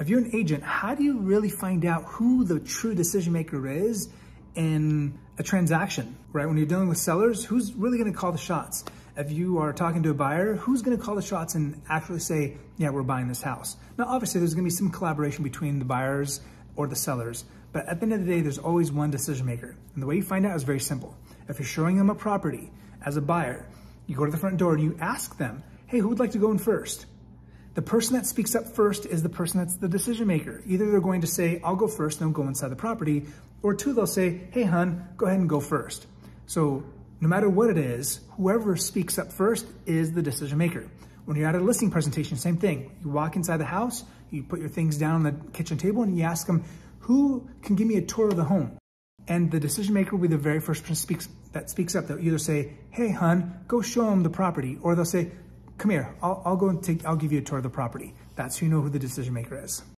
if you're an agent, how do you really find out who the true decision maker is in a transaction, right? When you're dealing with sellers, who's really gonna call the shots? If you are talking to a buyer, who's gonna call the shots and actually say, yeah, we're buying this house? Now, obviously there's gonna be some collaboration between the buyers or the sellers, but at the end of the day, there's always one decision maker. And the way you find out is very simple. If you're showing them a property as a buyer, you go to the front door and you ask them, hey, who would like to go in first? The person that speaks up first is the person that's the decision maker. Either they're going to say, I'll go first, and they'll go inside the property, or two, they'll say, hey, hun, go ahead and go first. So no matter what it is, whoever speaks up first is the decision maker. When you're at a listing presentation, same thing. You walk inside the house, you put your things down on the kitchen table, and you ask them, who can give me a tour of the home? And the decision maker will be the very first person speaks, that speaks up. They'll either say, hey, hun, go show them the property, or they'll say, come here, I'll, I'll go and take, I'll give you a tour of the property. That's who you know who the decision maker is.